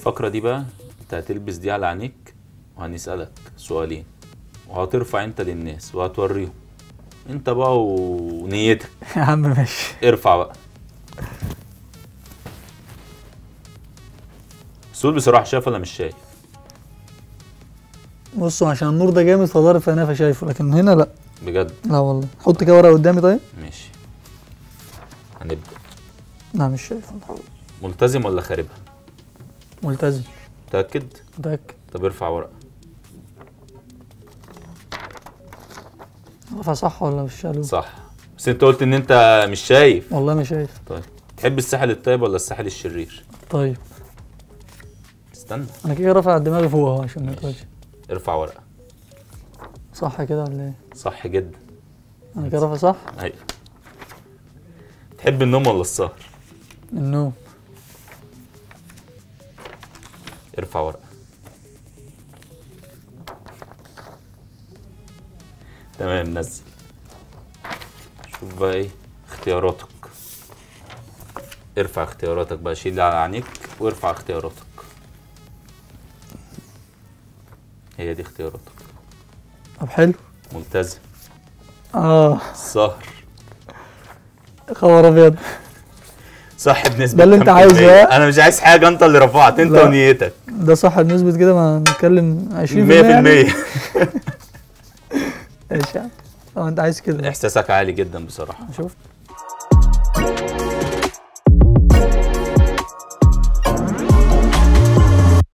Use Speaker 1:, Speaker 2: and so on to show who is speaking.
Speaker 1: الفقرة دي بقى انت هتلبس دي على عينيك وهنسألك سؤالين. وهترفع انت للناس وهتوريهم. انت بقى ونيتك.
Speaker 2: يا عم ماشي.
Speaker 1: ارفع بقى. سؤال بصراحة شايف ولا مش شايف؟
Speaker 2: بصوا عشان النور ده جامد فضارب في عينيا فشايفه لكن هنا لا.
Speaker 1: بجد؟
Speaker 2: لا والله. حط كده ورقة قدامي طيب.
Speaker 1: ماشي. هنبدأ.
Speaker 2: لا مش شايفه.
Speaker 1: ملتزم ولا خاربها؟
Speaker 2: ملتزم.
Speaker 1: متأكد؟
Speaker 2: متأكد.
Speaker 1: طب ارفع ورقة.
Speaker 2: رفع صح ولا مش شالو
Speaker 1: صح. بس انت قلت ان انت مش شايف.
Speaker 2: والله ما شايف.
Speaker 1: طيب. تحب الساحل الطيب ولا الساحل الشرير؟
Speaker 2: طيب.
Speaker 1: استنى.
Speaker 2: أنا كده رافع دماغي فوق أهو عشان ما يطلعش
Speaker 1: ارفع ورقة.
Speaker 2: صح كده ولا إيه؟
Speaker 1: صح جدا.
Speaker 2: أنا كده رافع صح؟
Speaker 1: أيوه. تحب النوم ولا السهر؟
Speaker 2: النوم.
Speaker 1: ورقة تمام نزل. شوف بقى إيه اختياراتك. ارفع اختياراتك بقى شيل على عينيك وارفع اختياراتك. هي دي اختياراتك.
Speaker 2: طب حلو.
Speaker 1: ملتزم
Speaker 2: آه.
Speaker 1: السهر
Speaker 2: خبر أبيض.
Speaker 1: صح بنسبة
Speaker 2: ده اللي
Speaker 1: أنت
Speaker 2: عايزه،؟
Speaker 1: أنا مش عايز حاجة أنت اللي رفعت
Speaker 2: أنت.
Speaker 1: ونيتك.
Speaker 2: ده صح النسبة كده ما نتكلم 20%
Speaker 1: 100%
Speaker 2: يعني؟ ماشي يا أه، أنت عايز كده.
Speaker 1: إحساسك عالي جدا بصراحة.
Speaker 2: شفت؟